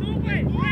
Hey!